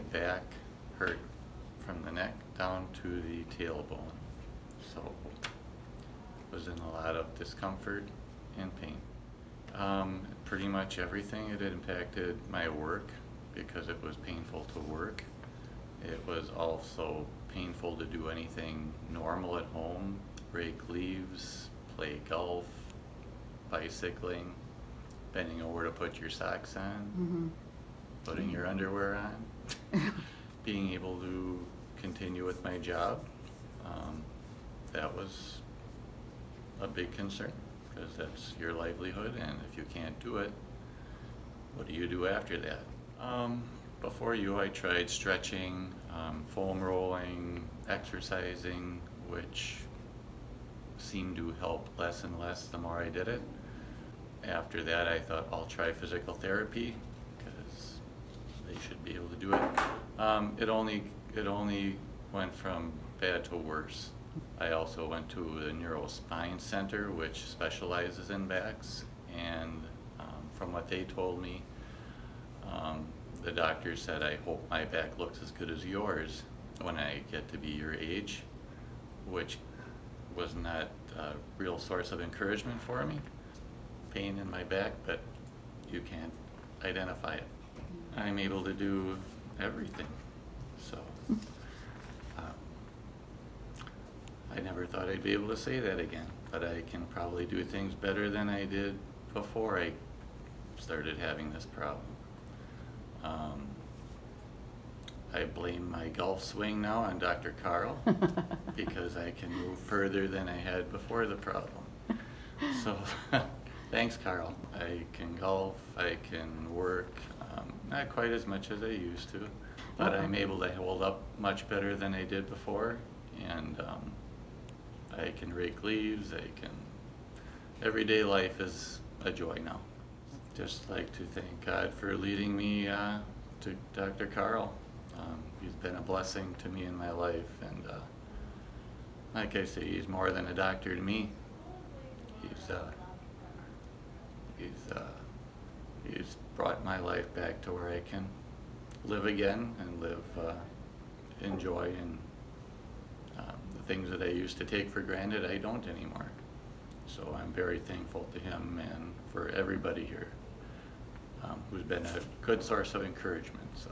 my back hurt from the neck down to the tailbone. So was in a lot of discomfort and pain. Um, pretty much everything. It impacted my work because it was painful to work. It was also painful to do anything normal at home, rake leaves, play golf, bicycling, bending over to put your socks on, Mm-hmm. putting your underwear on, being able to continue with my job. Um, that was a big concern because that's your livelihood, and if you can't do it, what do you do after that? Um, before you, I tried stretching, um, foam rolling, exercising, which seemed to help less and less the more I did it. After that, I thought I'll try physical therapy they should be able to do it. Um, it only it only went from bad to worse. I also went to the Neurospine Center, which specializes in backs, and um, from what they told me, um, the doctor said, I hope my back looks as good as yours when I get to be your age, which was not a real source of encouragement for me. Pain in my back, but you can't identify it. I'm able to do everything, so. um, I never thought I'd be able to say that again, but I can probably do things better than I did before I started having this problem. Um, I blame my golf swing now on Dr. Carl because I can move further than I had before the problem. So, thanks, Carl. I can golf, I can work, um, not quite as much as I used to, but I'm able to hold up much better than I did before, and um, I can rake leaves. I can. Everyday life is a joy now. Just like to thank God for leading me uh, to Dr. Carl. Um, he's been a blessing to me in my life, and uh, like I say, he's more than a doctor to me. He's uh, he's uh, he's brought my life back to where I can live again and live, uh, enjoy, and um, the things that I used to take for granted, I don't anymore. So I'm very thankful to him and for everybody here um, who's been a good source of encouragement. So.